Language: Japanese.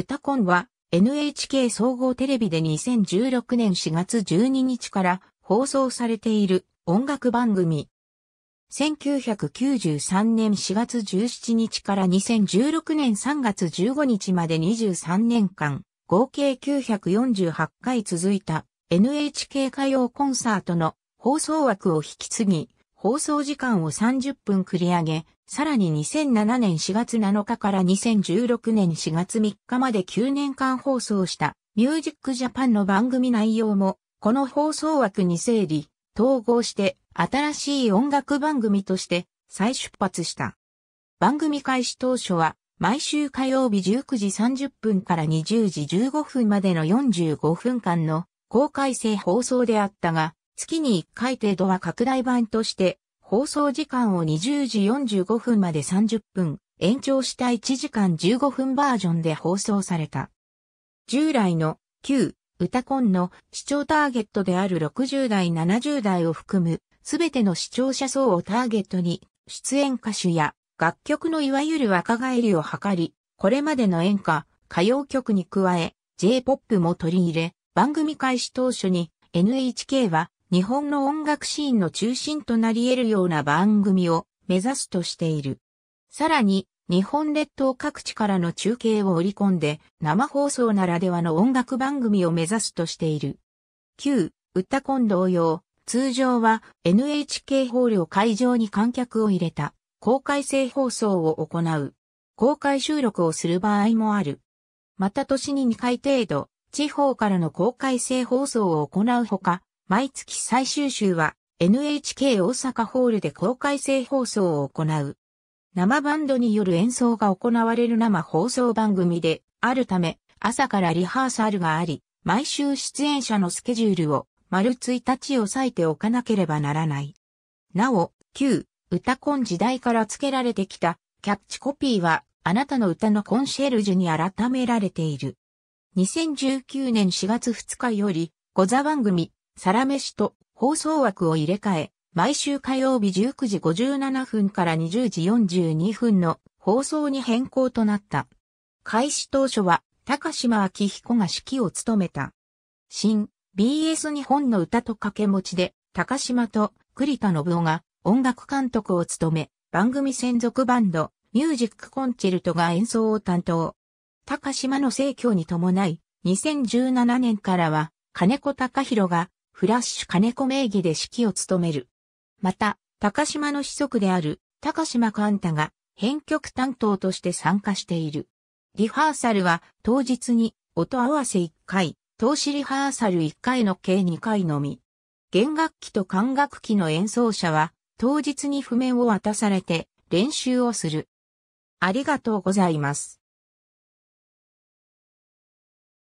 歌コンは NHK 総合テレビで2016年4月12日から放送されている音楽番組。1993年4月17日から2016年3月15日まで23年間、合計948回続いた NHK 歌謡コンサートの放送枠を引き継ぎ、放送時間を30分繰り上げ、さらに2007年4月7日から2016年4月3日まで9年間放送したミュージックジャパンの番組内容も、この放送枠に整理、統合して新しい音楽番組として再出発した。番組開始当初は毎週火曜日19時30分から20時15分までの45分間の公開制放送であったが、月に1回程度は拡大版として放送時間を20時45分まで30分延長した1時間15分バージョンで放送された。従来の旧歌コンの視聴ターゲットである60代70代を含むすべての視聴者層をターゲットに出演歌手や楽曲のいわゆる若返りを図り、これまでの演歌、歌謡曲に加え、J-POP も取り入れ、番組開始当初に NHK は日本の音楽シーンの中心となり得るような番組を目指すとしている。さらに、日本列島各地からの中継を織り込んで、生放送ならではの音楽番組を目指すとしている。旧、歌コン同様、通常は NHK ホールを会場に観客を入れた公開制放送を行う。公開収録をする場合もある。また年に2回程度、地方からの公開制放送を行うほか、毎月最終週は NHK 大阪ホールで公開制放送を行う。生バンドによる演奏が行われる生放送番組であるため、朝からリハーサルがあり、毎週出演者のスケジュールを丸1日を割いておかなければならない。なお、旧歌コン時代から付けられてきたキャッチコピーはあなたの歌のコンシェルジュに改められている。2019年4月2日より、小座番組、サラメシと放送枠を入れ替え、毎週火曜日19時57分から20時42分の放送に変更となった。開始当初は、高島明彦が指揮を務めた。新 BS 日本の歌と掛け持ちで、高島と栗田信夫が音楽監督を務め、番組専属バンド、ミュージックコンチェルトが演奏を担当。高島の盛況に伴い、2017年からは、金子隆弘が、フラッシュ金子名義で指揮を務める。また、高島の子息である、高島寛太が、編曲担当として参加している。リハーサルは、当日に、音合わせ1回、投資リハーサル1回の計2回のみ。弦楽器と管楽器の演奏者は、当日に譜面を渡されて練習をする。ありがとうございます。